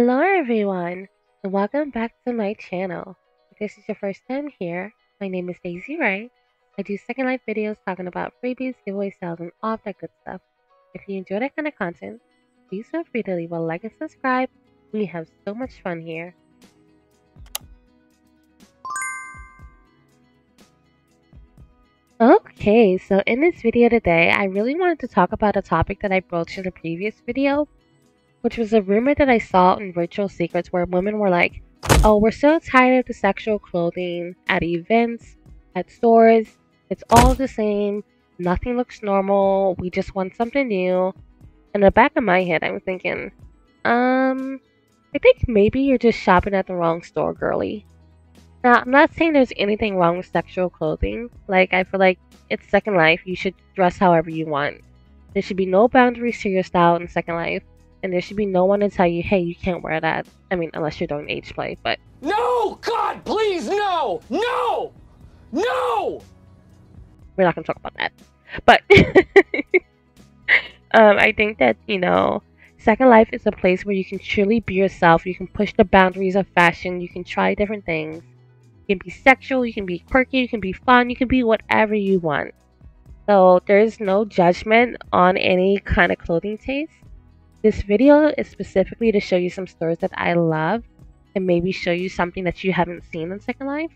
Hello everyone, and welcome back to my channel. If this is your first time here, my name is Daisy Ray. I do second life videos talking about freebies, giveaway sales, and all that good stuff. If you enjoy that kind of content, please feel free to leave a like and subscribe. We have so much fun here. Okay, so in this video today, I really wanted to talk about a topic that I broached in a previous video, which was a rumor that I saw in Virtual Secrets where women were like, oh, we're so tired of the sexual clothing at events, at stores. It's all the same. Nothing looks normal. We just want something new. In the back of my head, I'm thinking, um, I think maybe you're just shopping at the wrong store, girly. Now, I'm not saying there's anything wrong with sexual clothing. Like, I feel like it's Second Life. You should dress however you want. There should be no boundaries to your style in Second Life and there should be no one to tell you, hey, you can't wear that. I mean, unless you're doing age play, but. No! God, please, no! No! No! We're not going to talk about that. But. um, I think that, you know, Second Life is a place where you can truly be yourself. You can push the boundaries of fashion. You can try different things. You can be sexual. You can be quirky. You can be fun. You can be whatever you want. So there's no judgment on any kind of clothing taste. This video is specifically to show you some stores that I love and maybe show you something that you haven't seen in Second Life.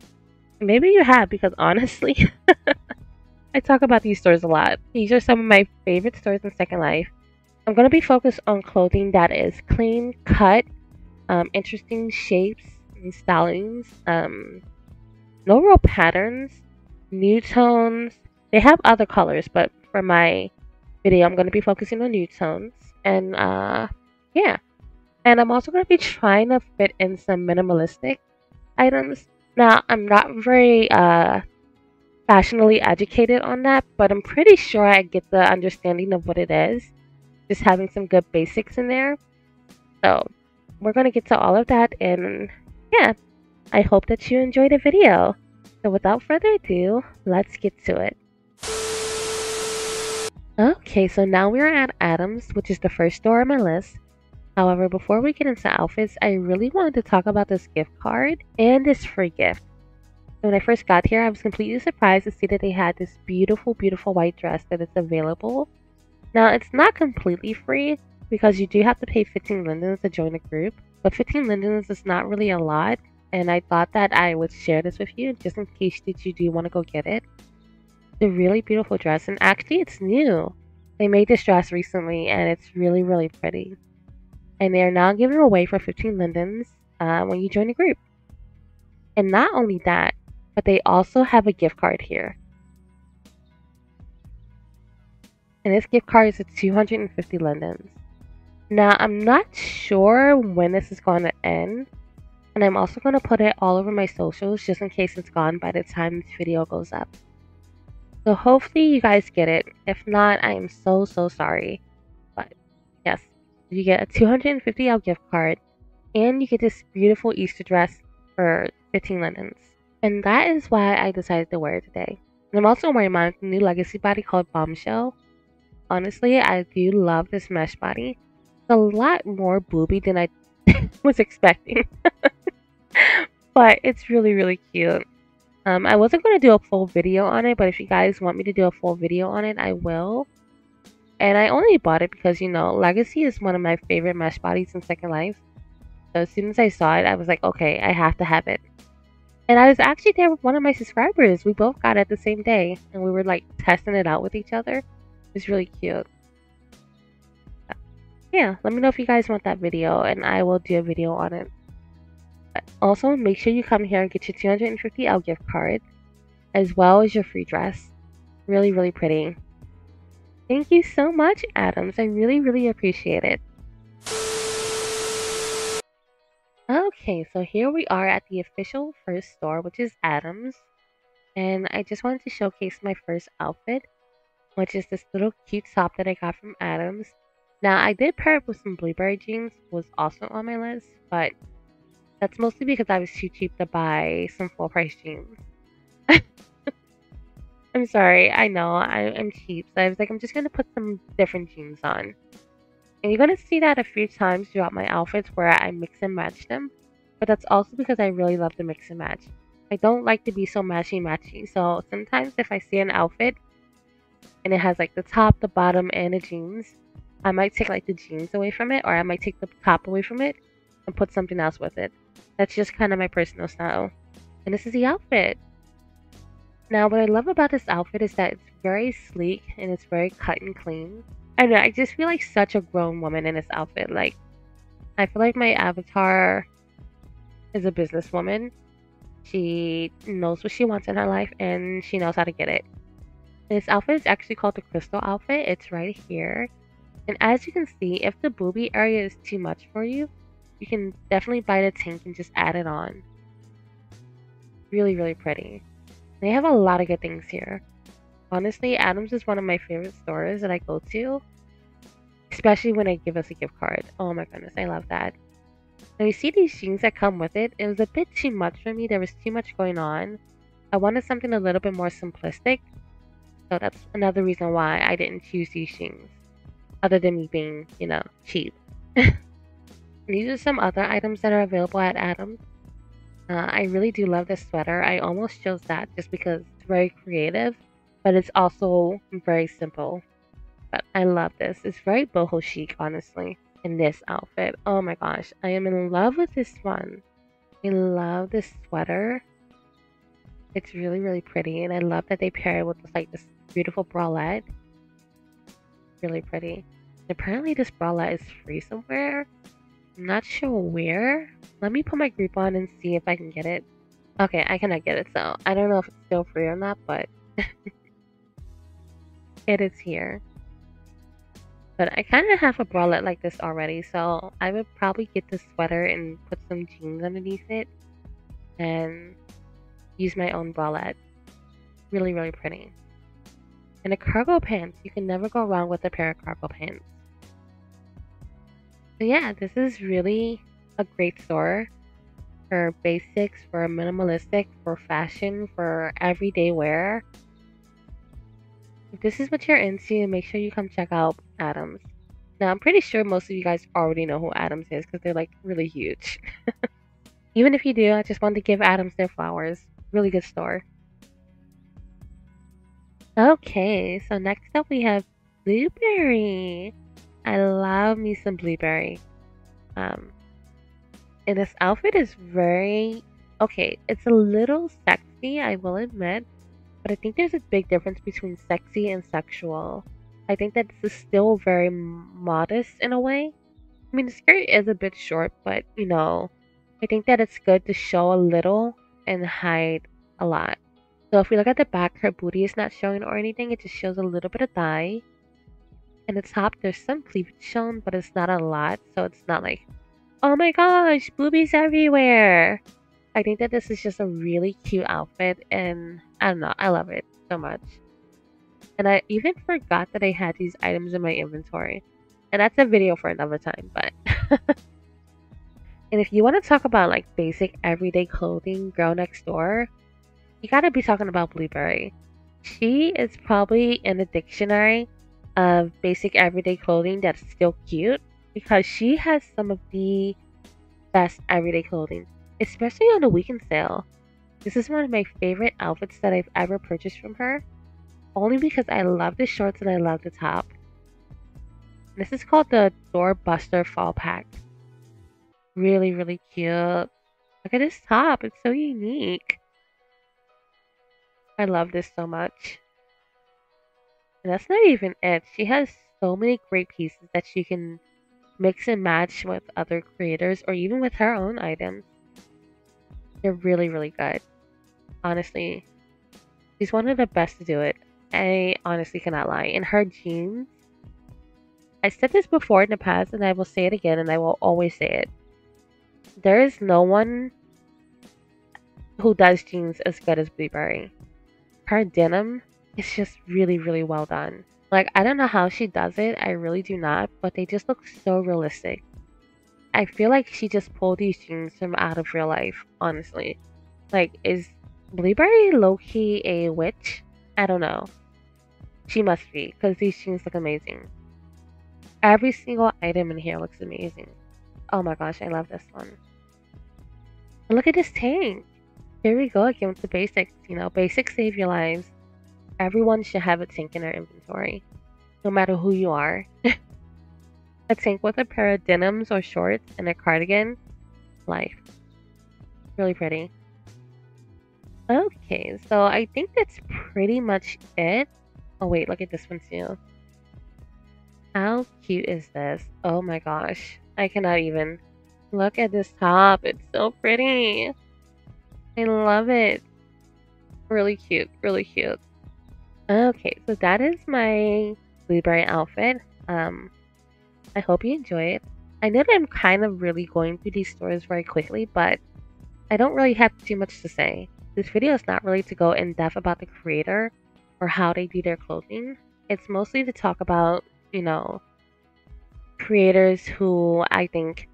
Maybe you have because honestly, I talk about these stores a lot. These are some of my favorite stores in Second Life. I'm going to be focused on clothing that is clean cut, um, interesting shapes and stylings, um, no real patterns, new tones. They have other colors, but for my video, I'm going to be focusing on new tones and uh, yeah. And I'm also going to be trying to fit in some minimalistic items. Now, I'm not very uh, fashionably educated on that, but I'm pretty sure I get the understanding of what it is. Just having some good basics in there. So, we're going to get to all of that, and yeah, I hope that you enjoyed the video. So, without further ado, let's get to it. Okay, so now we're at Addams, which is the first store on my list. However, before we get into outfits, I really wanted to talk about this gift card and this free gift. When I first got here, I was completely surprised to see that they had this beautiful, beautiful white dress that is available. Now, it's not completely free because you do have to pay 15 lindens to join the group, but 15 lindens is not really a lot, and I thought that I would share this with you just in case that you do want to go get it a really beautiful dress, and actually, it's new. They made this dress recently, and it's really, really pretty. And they are now giving away for 15 lindens uh, when you join the group. And not only that, but they also have a gift card here. And this gift card is at 250 lindens. Now, I'm not sure when this is going to end. And I'm also going to put it all over my socials just in case it's gone by the time this video goes up. So hopefully you guys get it. If not, I am so, so sorry. But yes, you get a 250 L gift card and you get this beautiful Easter dress for 15 lindens. And that is why I decided to wear it today. And I'm also wearing my new legacy body called Bombshell. Honestly, I do love this mesh body. It's a lot more booby than I was expecting. but it's really, really cute. Um, I wasn't going to do a full video on it, but if you guys want me to do a full video on it, I will. And I only bought it because, you know, Legacy is one of my favorite mesh bodies in Second Life. So as soon as I saw it, I was like, okay, I have to have it. And I was actually there with one of my subscribers. We both got it the same day. And we were like testing it out with each other. It's really cute. Yeah, let me know if you guys want that video and I will do a video on it. Also, make sure you come here and get your 250 L gift card, as well as your free dress. Really, really pretty. Thank you so much, Addams. I really, really appreciate it. Okay, so here we are at the official first store, which is Addams. And I just wanted to showcase my first outfit, which is this little cute top that I got from Addams. Now, I did pair it with some blueberry jeans, was also on my list, but that's mostly because I was too cheap to buy some full price jeans. I'm sorry, I know, I, am cheap. So I was like, I'm just gonna put some different jeans on. And you're going to see that a few times throughout my outfits where I mix and match them. But that's also because I really love to mix and match. I don't like to be so matchy matchy. So sometimes if I see an outfit and it has like the top, the bottom, and the jeans, I might take like the jeans away from it or I might take the top away from it and put something else with it. That's just kind of my personal style. And this is the outfit. Now, what I love about this outfit is that it's very sleek and it's very cut and clean. I know, I just feel like such a grown woman in this outfit. Like, I feel like my avatar is a businesswoman. She knows what she wants in her life and she knows how to get it. This outfit is actually called the Crystal outfit. It's right here. And as you can see, if the booby area is too much for you, you can definitely buy the tank and just add it on. Really, really pretty. They have a lot of good things here. Honestly, Addams is one of my favorite stores that I go to. Especially when they give us a gift card. Oh my goodness, I love that. Now you see these jeans that come with it. It was a bit too much for me. There was too much going on. I wanted something a little bit more simplistic. So that's another reason why I didn't choose these jeans. Other than me being, you know, cheap. These are some other items that are available at Addams. Uh, I really do love this sweater. I almost chose that just because it's very creative, but it's also very simple. But I love this. It's very boho chic, honestly, in this outfit. Oh my gosh, I am in love with this one. I love this sweater. It's really, really pretty, and I love that they pair it with like this beautiful bralette. Really pretty. Apparently, this bralette is free somewhere. Not sure where. Let me put my group on and see if I can get it. Okay, I cannot get it, so I don't know if it's still free or not, but it is here. But I kind of have a bralette like this already, so I would probably get the sweater and put some jeans underneath it and use my own bralette. Really, really pretty. And the cargo pants. You can never go wrong with a pair of cargo pants. So yeah, this is really a great store for basics, for minimalistic, for fashion, for everyday wear. If this is what you're into, make sure you come check out Addams. Now, I'm pretty sure most of you guys already know who Addams is because they're like really huge. Even if you do, I just wanted to give Addams their flowers. Really good store. Okay, so next up we have Blueberry. I love me some blueberry. Um, and this outfit is very okay. It's a little sexy, I will admit, but I think there's a big difference between sexy and sexual. I think that this is still very modest in a way. I mean, the skirt is a bit short, but you know, I think that it's good to show a little and hide a lot. So if we look at the back, her booty is not showing or anything. It just shows a little bit of thigh. In the top, there's some cleavage shown, but it's not a lot, so it's not like, oh my gosh, boobies everywhere. I think that this is just a really cute outfit, and I don't know, I love it so much. And I even forgot that I had these items in my inventory. And that's a video for another time, but. and if you want to talk about like basic everyday clothing, girl next door, you gotta be talking about Blueberry. She is probably in the dictionary of basic everyday clothing that's still cute because she has some of the best everyday clothing, especially on the weekend sale. This is one of my favorite outfits that I've ever purchased from her, only because I love the shorts and I love the top. This is called the Doorbuster Fall Pack. Really, really cute. Look at this top, it's so unique. I love this so much. And that's not even it. She has so many great pieces that she can mix and match with other creators or even with her own items. They're really, really good. Honestly, she's one of the best to do it. I honestly cannot lie. In her jeans, I said this before in the past and I will say it again and I will always say it. There is no one who does jeans as good as Blueberry. Her denim it's just really, really well done. Like, I don't know how she does it. I really do not. But they just look so realistic. I feel like she just pulled these jeans from out of real life, honestly. Like, is Blueberry low-key a witch? I don't know. She must be, because these jeans look amazing. Every single item in here looks amazing. Oh my gosh, I love this one. And look at this tank. Here we go again with the basics. You know, basics save your lives. Everyone should have a tank in their inventory, no matter who you are. a tank with a pair of denims or shorts and a cardigan, life. Really pretty. Okay, so I think that's pretty much it. Oh wait, look at this one too. How cute is this? Oh my gosh. I cannot even. Look at this top. It's so pretty. I love it. Really cute. Really cute. Okay, so that is my blueberry outfit. Um, I hope you enjoy it. I know that I'm kind of really going through these stores very quickly, but I don't really have too much to say. This video is not really to go in depth about the creator or how they do their clothing. It's mostly to talk about, you know, creators who I think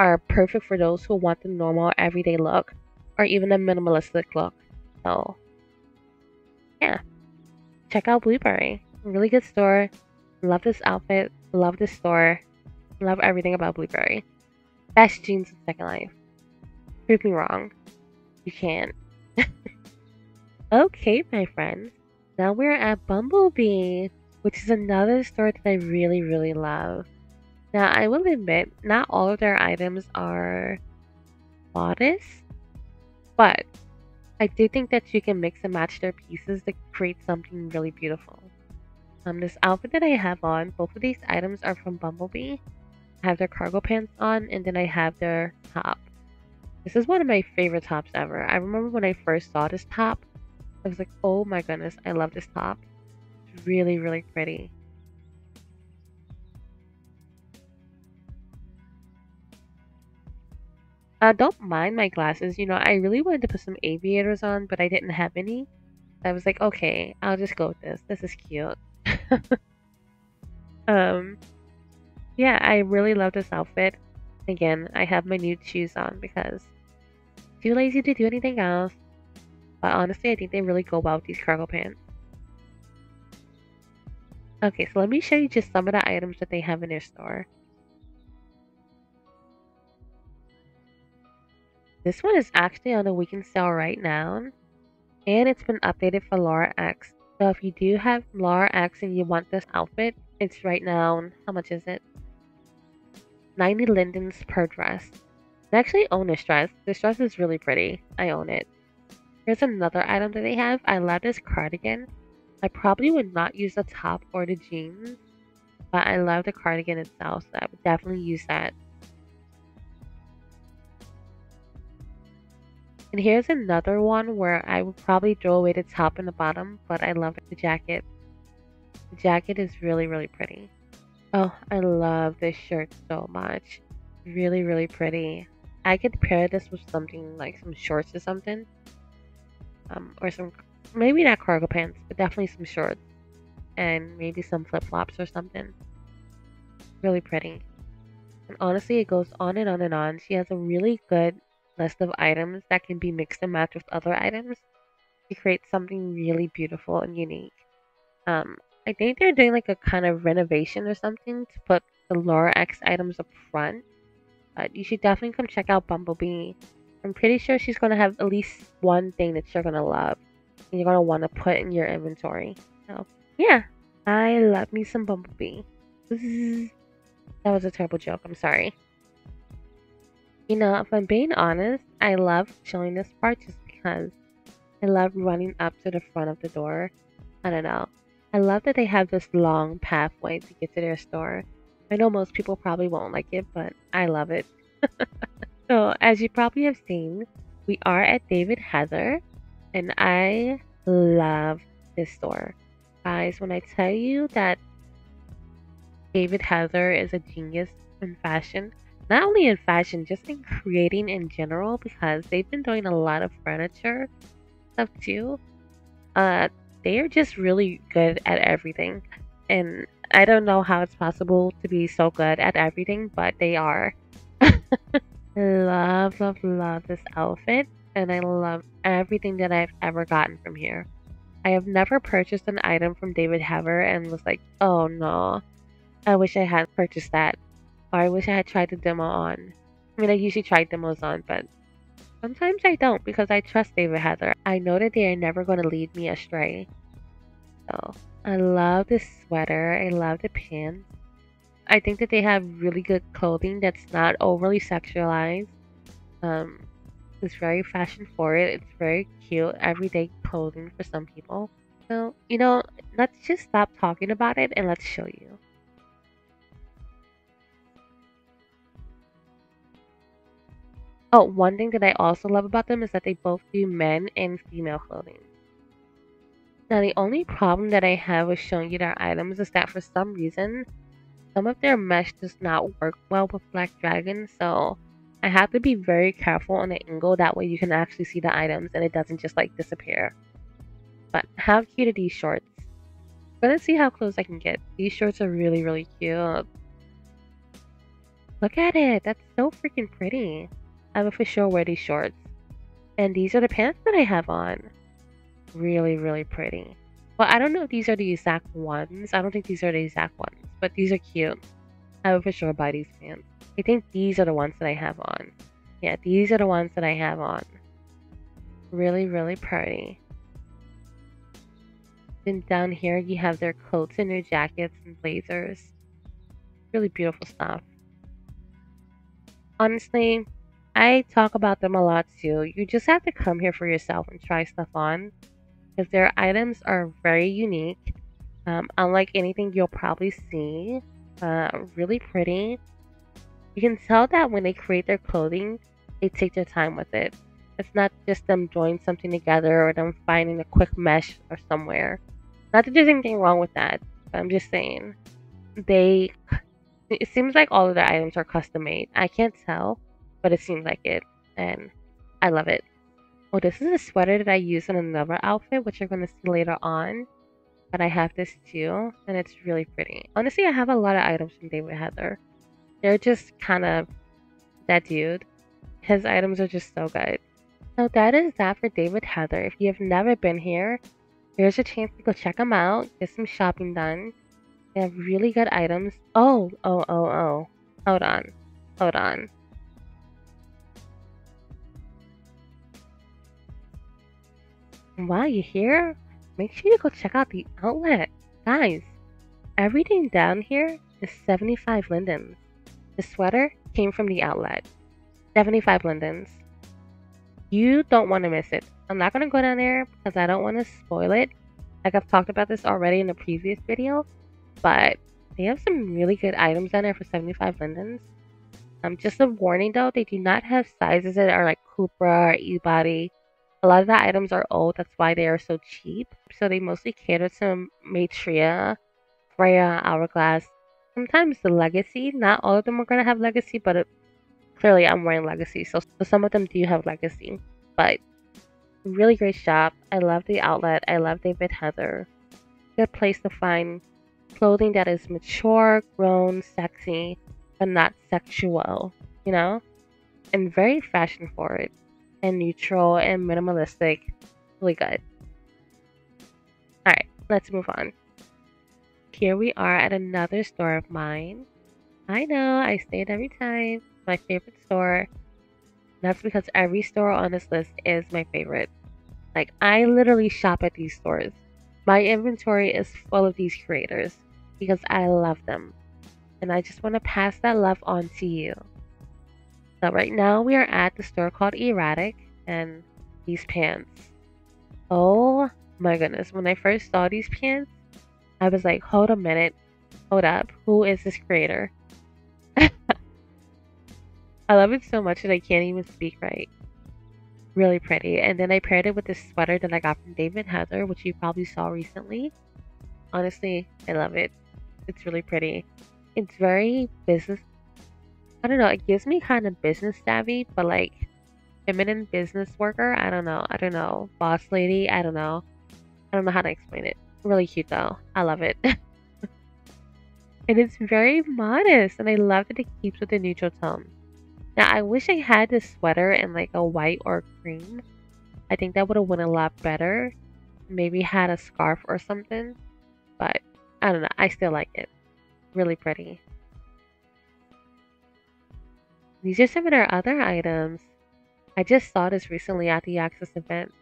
are perfect for those who want the normal everyday look or even a minimalistic look. So, yeah, check out Blueberry. Really good store. Love this outfit. Love this store. Love everything about Blueberry. Best jeans in Second Life. Prove me wrong. You can't. okay, my friends. Now we're at Bumblebee, which is another store that I really, really love. Now, I will admit, not all of their items are modest, but I do think that you can mix and match their pieces to create something really beautiful. Um, this outfit that I have on, both of these items are from Bumblebee. I have their cargo pants on, and then I have their top. This is one of my favorite tops ever. I remember when I first saw this top, I was like, oh my goodness, I love this top. It's really, really pretty. Uh, don't mind my glasses. You know, I really wanted to put some aviators on, but I didn't have any. I was like, okay, I'll just go with this. This is cute. um, yeah, I really love this outfit. Again, I have my nude shoes on because too lazy to do anything else. But honestly, I think they really go well with these cargo pants. Okay, so let me show you just some of the items that they have in their store. This one is actually on a weekend sale right now. And it's been updated for Lara X. So if you do have Lara X and you want this outfit, it's right now, how much is it? 90 lindens per dress. I actually own this dress. This dress is really pretty. I own it. Here's another item that they have. I love this cardigan. I probably would not use the top or the jeans, but I love the cardigan itself, so I would definitely use that. And here's another one where I would probably throw away the top and the bottom, but I love the jacket. The jacket is really, really pretty. Oh, I love this shirt so much. Really, really pretty. I could pair this with something like some shorts or something. Um, or some, maybe not cargo pants, but definitely some shorts. And maybe some flip flops or something. Really pretty. And honestly, it goes on and on and on. She has a really good list of items that can be mixed and matched with other items to create something really beautiful and unique. Um, I think they're doing like a kind of renovation or something to put the Lara X items up front. But you should definitely come check out Bumblebee. I'm pretty sure she's going to have at least one thing that you're going to love and you're going to want to put in your inventory. So, yeah, I love me some Bumblebee. That was a terrible joke. I'm sorry. You know, if I'm being honest, I love showing this part just because I love running up to the front of the door. I don't know. I love that they have this long pathway to get to their store. I know most people probably won't like it, but I love it. so, as you probably have seen, we are at David Heather, and I love this store. Guys, when I tell you that David Heather is a genius in fashion, not only in fashion, just in creating in general, because they've been doing a lot of furniture stuff too. Uh, they are just really good at everything. And I don't know how it's possible to be so good at everything, but they are. I love, love, love this outfit. And I love everything that I've ever gotten from here. I have never purchased an item from David Heather and was like, oh no, I wish I had purchased that. Or I wish I had tried the demo on. I mean, I usually try demos on, but sometimes I don't because I trust David Heather. I know that they are never going to lead me astray. So, I love this sweater. I love the pants. I think that they have really good clothing that's not overly sexualized. Um, it's very fashion forward. It's very cute, everyday clothing for some people. So, you know, let's just stop talking about it and let's show you. Oh, one thing that I also love about them is that they both do men and female clothing. Now, the only problem that I have with showing you their items is that for some reason, some of their mesh does not work well with Black Dragon, so I have to be very careful on the angle, that way you can actually see the items and it doesn't just like disappear. But how cute are these shorts? Let's see how close I can get. These shorts are really, really cute. Look at it! That's so freaking pretty. I would for sure wear these shorts. And these are the pants that I have on. Really, really pretty. Well, I don't know if these are the exact ones. I don't think these are the exact ones, but these are cute. I would for sure buy these pants. I think these are the ones that I have on. Yeah, these are the ones that I have on. Really, really pretty. Then down here you have their coats and their jackets and blazers. Really beautiful stuff. Honestly, I talk about them a lot too. You just have to come here for yourself and try stuff on because their items are very unique. Um, unlike anything you'll probably see. Uh, really pretty. You can tell that when they create their clothing, they take their time with it. It's not just them joining something together or them finding a quick mesh or somewhere. Not that there's anything wrong with that, but I'm just saying. They. It seems like all of their items are custom made. I can't tell but it seems like it, and I love it. Oh, this is a sweater that I use in another outfit, which you're going to see later on. But I have this too, and it's really pretty. Honestly, I have a lot of items from David Heather. They're just kind of that dude. His items are just so good. So that is that for David Heather. If you have never been here, here's a chance to go check them out, get some shopping done. They have really good items. Oh, oh, oh, oh. Hold on. Hold on. While you're here, make sure you go check out the outlet. Guys, everything down here is 75 lindens. The sweater came from the outlet. 75 lindens. You don't want to miss it. I'm not going to go down there because I don't want to spoil it. Like I've talked about this already in the previous video. But they have some really good items down there for 75 lindens. Um, just a warning though, they do not have sizes that are like Kupra or E-Body a lot of the items are old, that's why they are so cheap. So they mostly cater to Maitreya, Freya, Hourglass, sometimes the Legacy. Not all of them are going to have Legacy, but it, clearly I'm wearing Legacy, so, so some of them do have Legacy. But really great shop. I love the outlet. I love David Heather. Good place to find clothing that is mature, grown, sexy, but not sexual, you know? And very fashion forward and neutral and minimalistic. Really good. Alright, let's move on. Here we are at another store of mine. I know, I say it every time. My favorite store. That's because every store on this list is my favorite. Like, I literally shop at these stores. My inventory is full of these creators because I love them. And I just want to pass that love on to you. So right now we are at the store called Erratic and these pants. Oh my goodness. When I first saw these pants, I was like, hold a minute. Hold up. Who is this creator? I love it so much that I can't even speak right. Really pretty. And then I paired it with this sweater that I got from David Heather, which you probably saw recently. Honestly, I love it. It's really pretty. It's very business I don't know, it gives me kind of business savvy, but like feminine business worker. I don't know. I don't know. Boss lady. I don't know. I don't know how to explain it. Really cute though. I love it. and it's very modest, and I love that it keeps with the neutral tone. Now, I wish I had this sweater in like a white or cream. I think that would have went a lot better. Maybe had a scarf or something. But I don't know. I still like it. Really pretty. These are some of our other items. I just saw this recently at the Access event.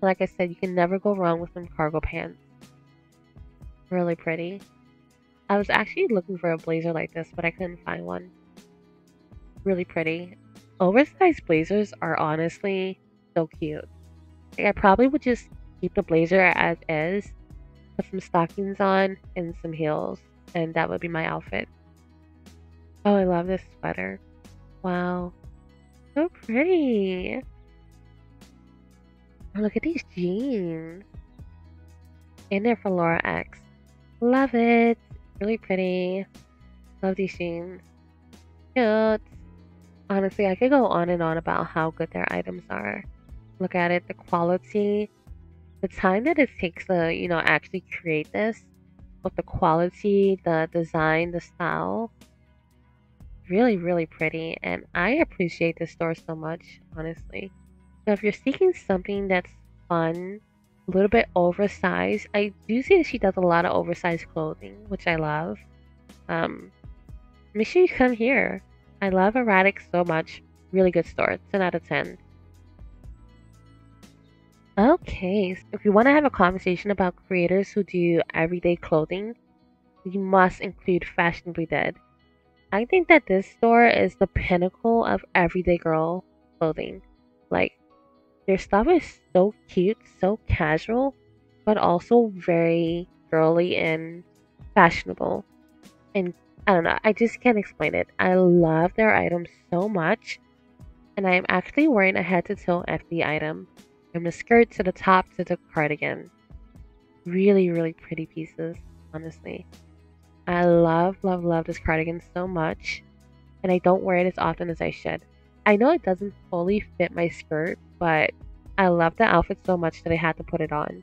Like I said, you can never go wrong with some cargo pants. Really pretty. I was actually looking for a blazer like this, but I couldn't find one. Really pretty. Oversized blazers are honestly so cute. Like, I probably would just keep the blazer as is, put some stockings on, and some heels, and that would be my outfit. Oh, I love this sweater. Wow. So pretty. Look at these jeans. And they're for Lara X. Love it. Really pretty. Love these jeans. Cute. Honestly, I could go on and on about how good their items are. Look at it, the quality, the time that it takes to, you know, actually create this, with the quality, the design, the style. Really, really pretty, and I appreciate this store so much, honestly. So if you're seeking something that's fun, a little bit oversized, I do see that she does a lot of oversized clothing, which I love. Um, make sure you come here. I love Erratic so much. Really good store. 10 out of 10. Okay, so if you want to have a conversation about creators who do everyday clothing, you must include Fashionably Dead. I think that this store is the pinnacle of everyday girl clothing. Like, their stuff is so cute, so casual, but also very girly and fashionable. And I don't know, I just can't explain it. I love their items so much. And I am actually wearing a head to toe FD item from the skirt to the top to the cardigan. Really, really pretty pieces, honestly. I love, love, love this cardigan so much. And I don't wear it as often as I should. I know it doesn't fully fit my skirt, but I love the outfit so much that I had to put it on.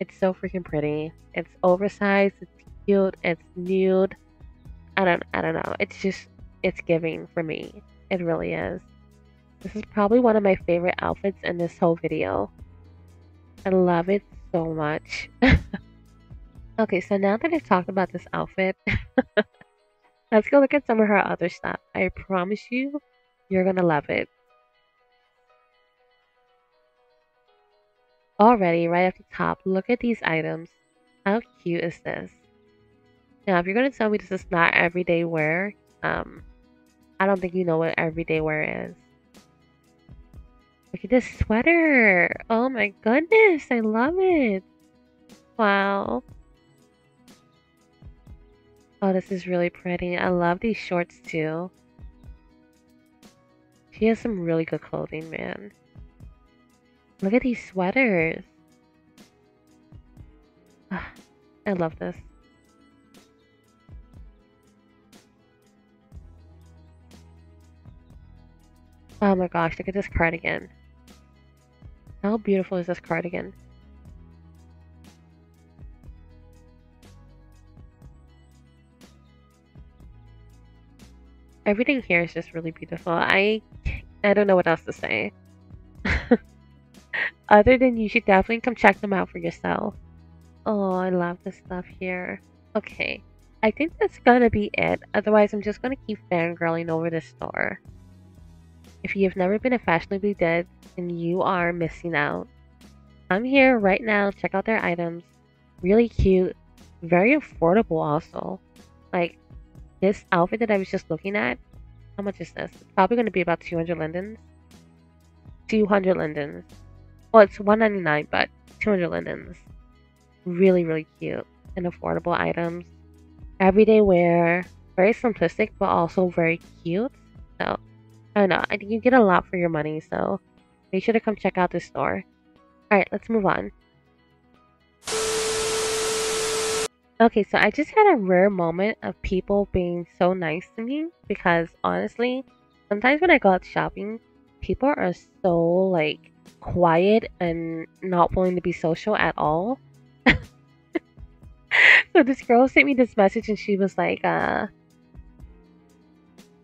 It's so freaking pretty. It's oversized, it's cute, it's nude. I don't I don't know. It's just it's giving for me. It really is. This is probably one of my favorite outfits in this whole video. I love it so much. okay, so now that I've talked about this outfit, let's go look at some of her other stuff. I promise you, you're gonna love it. Already, right at the top, look at these items. How cute is this? Now, if you're gonna tell me this is not everyday wear, um, I don't think you know what everyday wear is. Look at this sweater. Oh my goodness, I love it. Wow. Oh, this is really pretty. I love these shorts too. She has some really good clothing, man. Look at these sweaters. I love this. Oh my gosh, look at this cardigan. How beautiful is this cardigan? Everything here is just really beautiful. I I don't know what else to say. Other than you should definitely come check them out for yourself. Oh, I love this stuff here. Okay, I think that's gonna be it. Otherwise, I'm just gonna keep fangirling over this store. If you've never been a Fashionably Dead, then you are missing out. I'm here right now. Check out their items. Really cute. Very affordable also. Like, this outfit that I was just looking at, how much is this? It's probably going to be about 200 lindens. 200 lindens. Well, it's 199 but 200 lindens. Really, really cute and affordable items. Everyday wear. Very simplistic, but also very cute. So, I don't know. I think you get a lot for your money, so make sure to come check out this store. Alright, let's move on. Okay, so I just had a rare moment of people being so nice to me because honestly, sometimes when I go out shopping, people are so like quiet and not willing to be social at all. so this girl sent me this message and she was like, uh,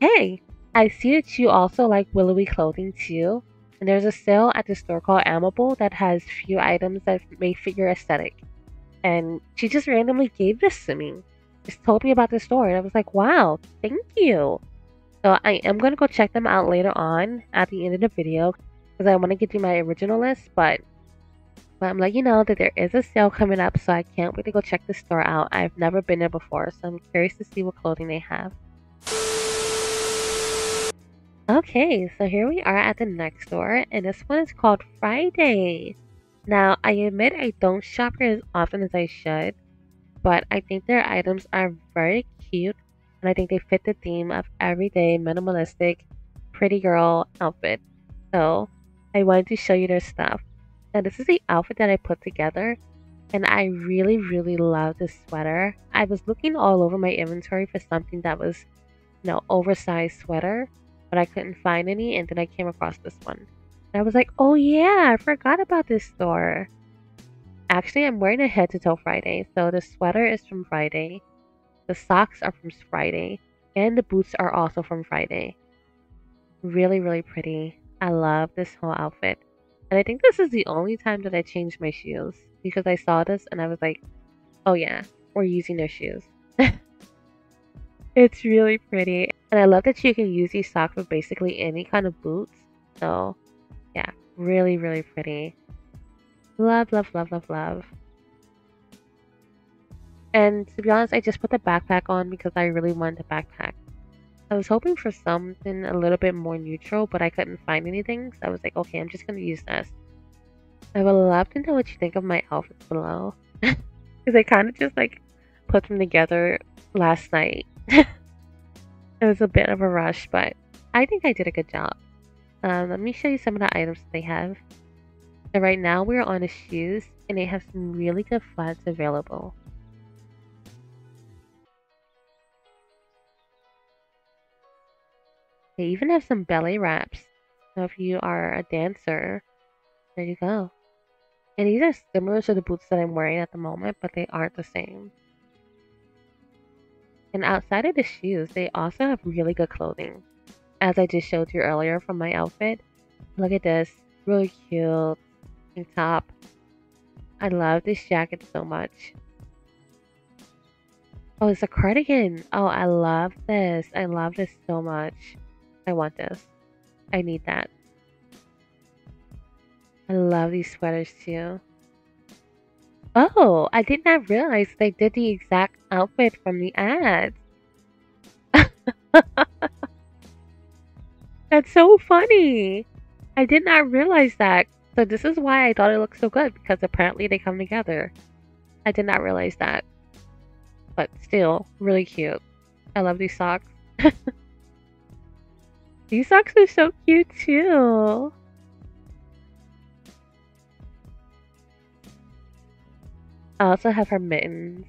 Hey, I see that you also like willowy clothing too. And there's a sale at the store called Amable that has few items that may fit your aesthetic. And she just randomly gave this to me. Just told me about the store. And I was like, wow, thank you. So I am going to go check them out later on at the end of the video because I want to get you my original list. But, but I'm letting you know that there is a sale coming up. So I can't wait to go check the store out. I've never been there before. So I'm curious to see what clothing they have. Okay, so here we are at the next store, and this one is called Friday. Now, I admit I don't shop here as often as I should, but I think their items are very cute, and I think they fit the theme of everyday, minimalistic, pretty girl outfit. So, I wanted to show you their stuff. Now, this is the outfit that I put together, and I really, really love this sweater. I was looking all over my inventory for something that was, you know, oversized sweater but I couldn't find any, and then I came across this one. And I was like, oh yeah, I forgot about this store. Actually, I'm wearing a head to toe Friday, so the sweater is from Friday, the socks are from Friday, and the boots are also from Friday. Really, really pretty. I love this whole outfit. And I think this is the only time that I changed my shoes because I saw this and I was like, oh yeah, we're using their shoes. It's really pretty. And I love that you can use these socks with basically any kind of boots. So, yeah, really, really pretty. Love, love, love, love, love. And to be honest, I just put the backpack on because I really wanted the backpack. I was hoping for something a little bit more neutral, but I couldn't find anything. So I was like, okay, I'm just going to use this. I would love to know what you think of my outfits below. Because I kind of just like put them together last night. It was a bit of a rush, but I think I did a good job. Um, let me show you some of the items they have. So right now we're on the shoes and they have some really good flats available. They even have some belly wraps. So if you are a dancer, there you go. And these are similar to the boots that I'm wearing at the moment, but they aren't the same. And outside of the shoes, they also have really good clothing. As I just showed you earlier from my outfit. Look at this. Really cute. Top. I love this jacket so much. Oh, it's a cardigan. Oh, I love this. I love this so much. I want this. I need that. I love these sweaters too. Oh, I did not realize they did the exact outfit from the ads. That's so funny. I did not realize that. So this is why I thought it looked so good because apparently they come together. I did not realize that. But still, really cute. I love these socks. these socks are so cute too. I also have her mittens.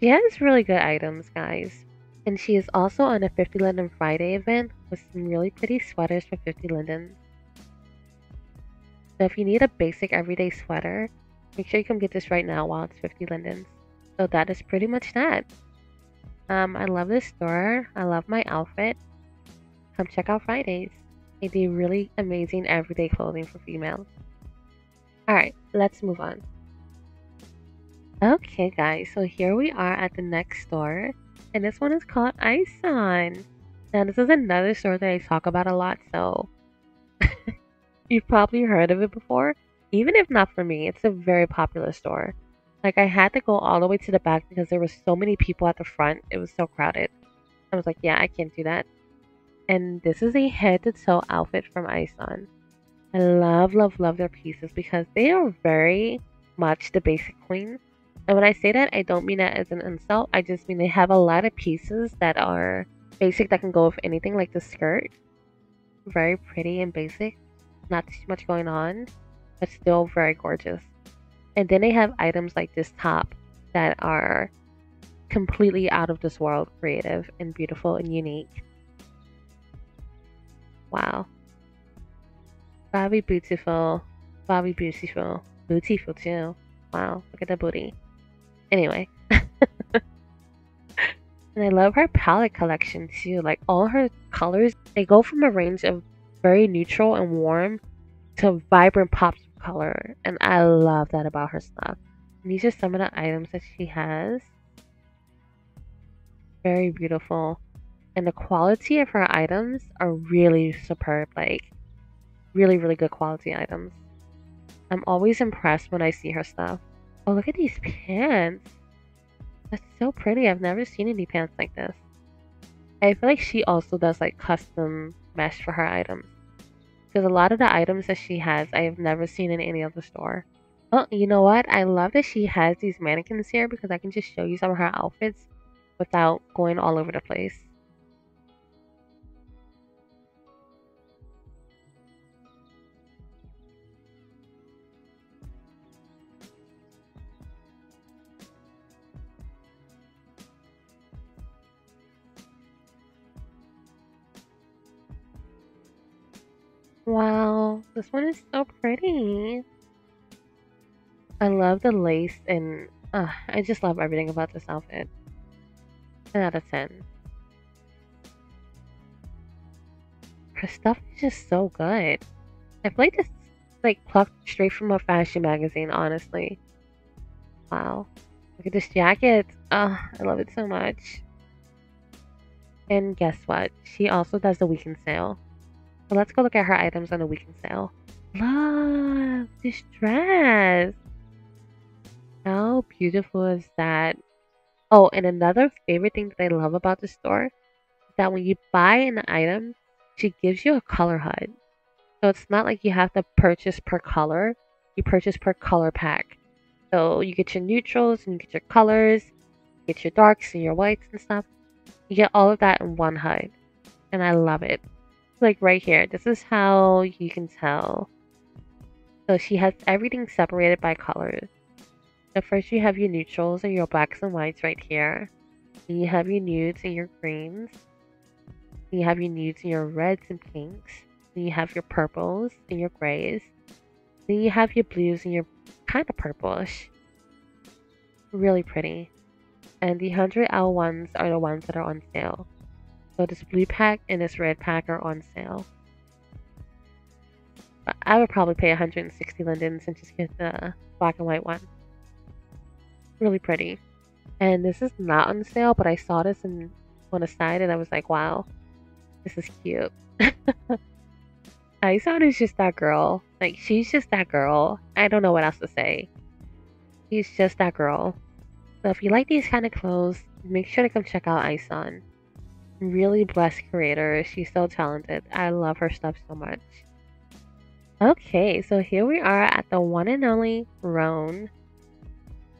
She has really good items, guys. And she is also on a 50 Linden Friday event with some really pretty sweaters for 50 Lindens. So if you need a basic everyday sweater, make sure you come get this right now while it's 50 Lindens. So that is pretty much that. Um, I love this store. I love my outfit. Come check out Fridays. They do really amazing everyday clothing for females. Alright, let's move on. Okay, guys, so here we are at the next store, and this one is called Ison. Now, this is another store that I talk about a lot, so you've probably heard of it before. Even if not for me, it's a very popular store. Like, I had to go all the way to the back because there were so many people at the front. It was so crowded. I was like, yeah, I can't do that. And this is a head to toe outfit from Ison. I love, love, love their pieces because they are very much the basic queen. And when I say that, I don't mean that as an insult. I just mean they have a lot of pieces that are basic that can go with anything, like the skirt. Very pretty and basic. Not too much going on, but still very gorgeous. And then they have items like this top that are completely out of this world creative and beautiful and unique. Wow. Very beautiful. Very beautiful. Beautiful too. Wow, look at that booty. Anyway. And I love her palette collection too. Like all her colors, they go from a range of very neutral and warm to vibrant pops of color. And I love that about her stuff. And these are some of the items that she has. Very beautiful. And the quality of her items are really superb. Like, really, really good quality items. I'm always impressed when I see her stuff. Oh, look at these pants. That's so pretty. I've never seen any pants like this. I feel like she also does like custom mesh for her items. Because a lot of the items that she has, I have never seen in any other store. Oh, you know what? I love that she has these mannequins here because I can just show you some of her outfits without going all over the place. Wow, this one is so pretty. I love the lace and uh, I just love everything about this outfit. 10 out of 10. Her stuff is just so good. I feel like this like plucked straight from a fashion magazine, honestly. Wow. Look at this jacket. Oh, I love it so much. And guess what? She also does the weekend sale. So let's go look at her items on the weekend sale. Love this dress. How beautiful is that? Oh, and another favorite thing that I love about the store is that when you buy an item, she gives you a color HUD. So it's not like you have to purchase per color. You purchase per color pack. So you get your neutrals and you get your colors, you get your darks and your whites and stuff. You get all of that in one HUD. And I love it like right here. This is how you can tell. So she has everything separated by colors. So first you have your neutrals and your blacks and whites right here. Then you have your nudes and your greens. Then you have your nudes and your reds and pinks. Then you have your purples and your grays. Then you have your blues and your kind of purplish. Really pretty. And the 100L ones are the ones that are on sale. So this blue pack and this red pack are on sale. I would probably pay 160 lindens and just get the black and white one. Really pretty. And this is not on sale, but I saw this in, on the side and I was like, wow, this is cute. ISON is just that girl. Like, she's just that girl. I don't know what else to say. She's just that girl. So if you like these kind of clothes, make sure to come check out ISON really blessed creator. She's so talented. I love her stuff so much. Okay, so here we are at the one and only Rowne.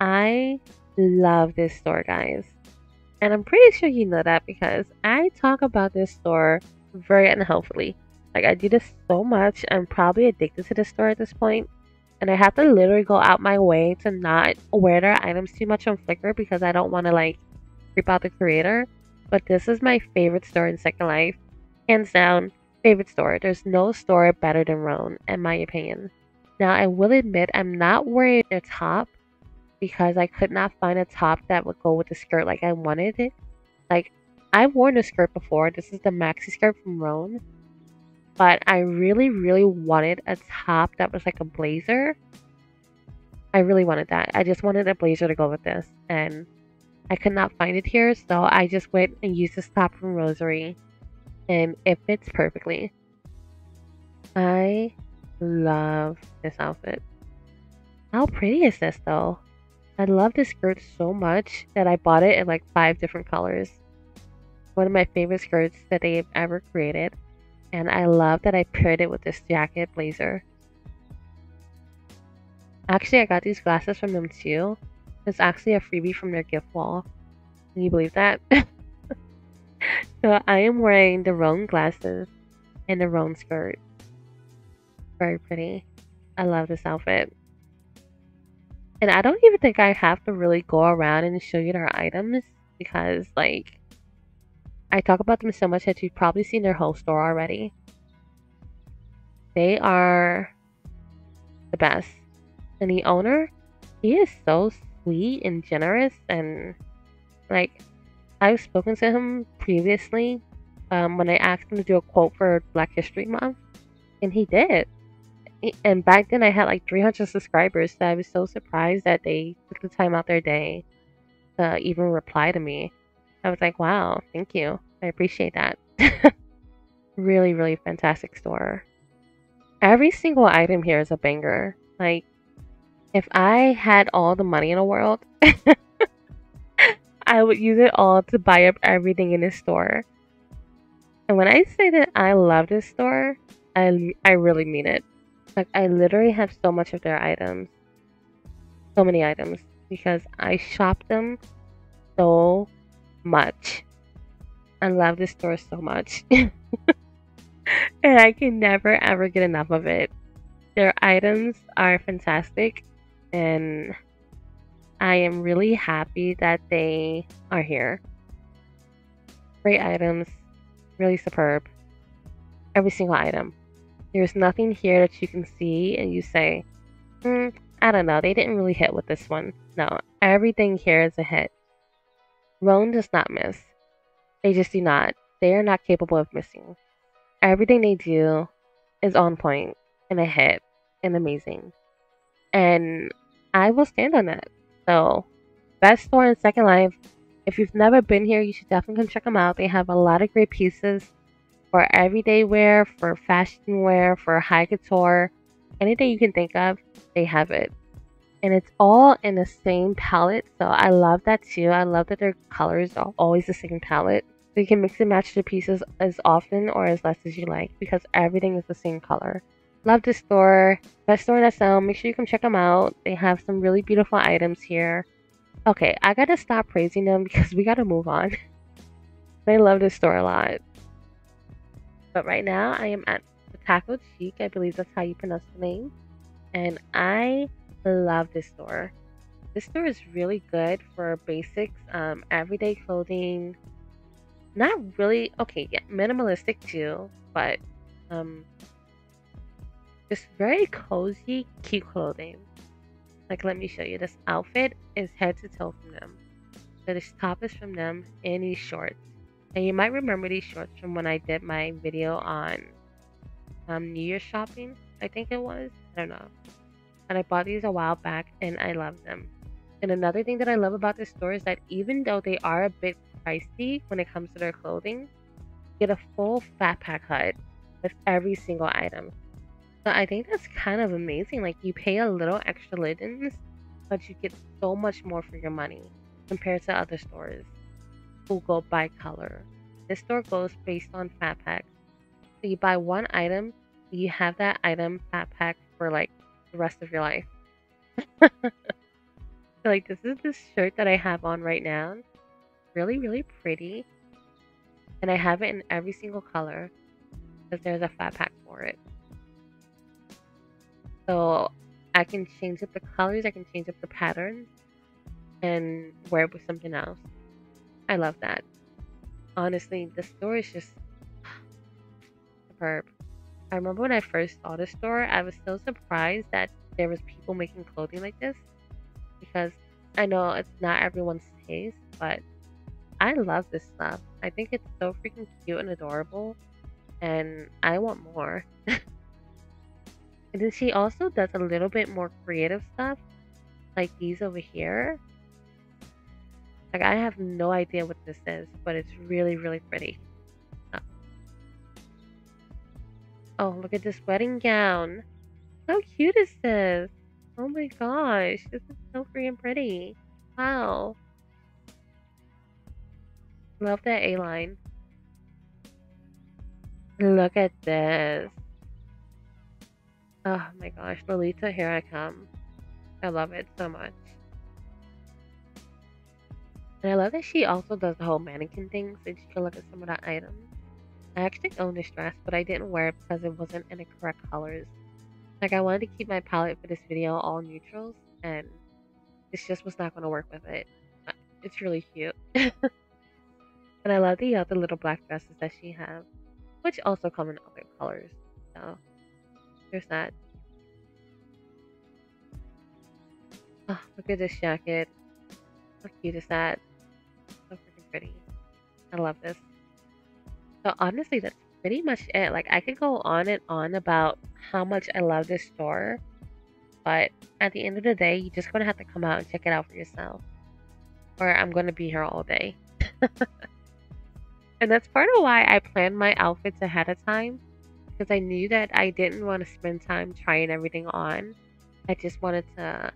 I love this store, guys. And I'm pretty sure you know that because I talk about this store very unhealthily. Like, I do this so much. I'm probably addicted to this store at this point. And I have to literally go out my way to not wear their items too much on Flickr because I don't want to, like, creep out the creator but this is my favorite store in Second Life. Hands down, favorite store. There's no store better than Rowne, in my opinion. Now, I will admit I'm not wearing a top because I could not find a top that would go with the skirt like I wanted it. Like, I've worn a skirt before. This is the maxi skirt from Rowne. But I really, really wanted a top that was like a blazer. I really wanted that. I just wanted a blazer to go with this. And I could not find it here, so I just went and used this top from Rosary, and it fits perfectly. I love this outfit. How pretty is this though? I love this skirt so much that I bought it in like five different colors. One of my favorite skirts that they've ever created. And I love that I paired it with this jacket blazer. Actually, I got these glasses from them too. It's actually a freebie from their gift wall. Can you believe that? so I am wearing the Rowne glasses and the Rowne skirt. Very pretty. I love this outfit. And I don't even think I have to really go around and show you their items because, like, I talk about them so much that you've probably seen their whole store already. They are the best. And the owner, he is so sweet and generous and like I've spoken to him previously um, when I asked him to do a quote for Black History Month, and he did. And back then, I had like 300 subscribers, so I was so surprised that they took the time out their day to even reply to me. I was like, wow, thank you. I appreciate that. really, really fantastic store. Every single item here is a banger. Like, if I had all the money in the world, I would use it all to buy up everything in this store. And when I say that I love this store, I, I really mean it. Like, I literally have so much of their items. So many items. Because I shop them so much. I love this store so much. and I can never ever get enough of it. Their items are fantastic and I am really happy that they are here. Great items, really superb. Every single item. There's nothing here that you can see and you say, hmm, I don't know, they didn't really hit with this one. No, everything here is a hit. Rowne does not miss. They just do not. They are not capable of missing. Everything they do is on point and a hit and amazing. And I will stand on that. So, best store in Second Life. If you've never been here, you should definitely come check them out. They have a lot of great pieces for everyday wear, for fashion wear, for high couture. Anything you can think of, they have it. And it's all in the same palette, so I love that too. I love that their colors are always the same palette. So you can mix and match the pieces as often or as less as you like because everything is the same color. Love this store. Best store in SL. Make sure you come check them out. They have some really beautiful items here. Okay, I gotta stop praising them because we gotta move on. I love this store a lot. But right now, I am at the Taco Chic. I believe that's how you pronounce the name. And I love this store. This store is really good for basics, um, everyday clothing. Not really, okay, yeah, minimalistic too, but um, just very cozy, cute clothing. Like, let me show you. This outfit is head to toe from them. So this top is from them, and these shorts. And you might remember these shorts from when I did my video on um, New Year's shopping. I think it was. I don't know. And I bought these a while back, and I love them. And another thing that I love about this store is that even though they are a bit pricey when it comes to their clothing, you get a full fat pack HUD with every single item. So I think that's kind of amazing. Like you pay a little extra lindens, but you get so much more for your money compared to other stores who go by color. This store goes based on fat pack. So you buy one item, you have that item fat pack for like the rest of your life. so like this is this shirt that I have on right now. Really, really pretty. And I have it in every single color because there's a fat pack for it. So I can change up the colors, I can change up the patterns, and wear it with something else. I love that. Honestly, the store is just superb. I remember when I first saw the store, I was so surprised that there was people making clothing like this because I know it's not everyone's taste, but I love this stuff. I think it's so freaking cute and adorable, and I want more. And then she also does a little bit more creative stuff, like these over here. Like I have no idea what this is, but it's really, really pretty. Oh, oh look at this wedding gown. How cute is this? Oh my gosh, this is so freaking pretty. Wow. Love that A-line. Look at this. Oh my gosh, Lolita, here I come. I love it so much. And I love that she also does the whole mannequin thing so you can look at some of the items. I actually own this dress, but I didn't wear it because it wasn't in the correct colors. Like, I wanted to keep my palette for this video all neutrals, and this just was not going to work with it. Uh, it's really cute. and I love the other little black dresses that she has, which also come in other colors. So, there's that. Oh, look at this jacket. How cute is that? So freaking pretty. I love this. So honestly, that's pretty much it. Like I could go on and on about how much I love this store, but at the end of the day, you're just gonna have to come out and check it out for yourself. Or I'm gonna be here all day. and that's part of why I plan my outfits ahead of time. Because I knew that I didn't want to spend time trying everything on. I just wanted to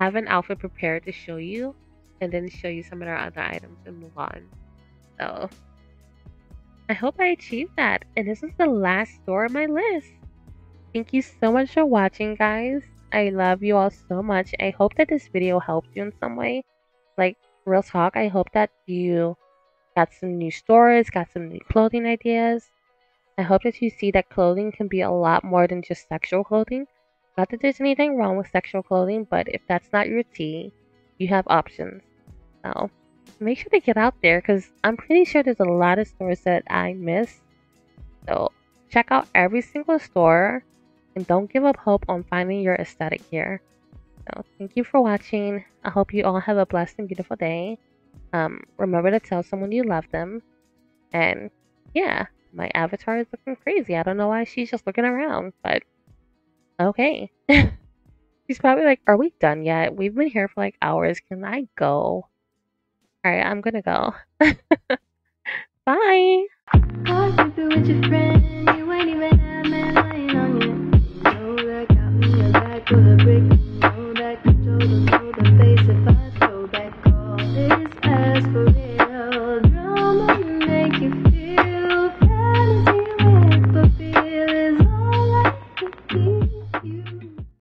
have an outfit prepared to show you and then show you some of our other items and move on. So I hope I achieved that. And this is the last store on my list. Thank you so much for watching, guys. I love you all so much. I hope that this video helped you in some way. Like, real talk, I hope that you got some new stores, got some new clothing ideas. I hope that you see that clothing can be a lot more than just sexual clothing. Not that there's anything wrong with sexual clothing, but if that's not your tea, you have options. So make sure to get out there because I'm pretty sure there's a lot of stores that I miss. So check out every single store and don't give up hope on finding your aesthetic here. So thank you for watching. I hope you all have a blessed and beautiful day. Um, remember to tell someone you love them. And yeah, my avatar is looking crazy. I don't know why she's just looking around, but okay. she's probably like, Are we done yet? We've been here for like hours. Can I go? All right, I'm gonna go. Bye. Oh,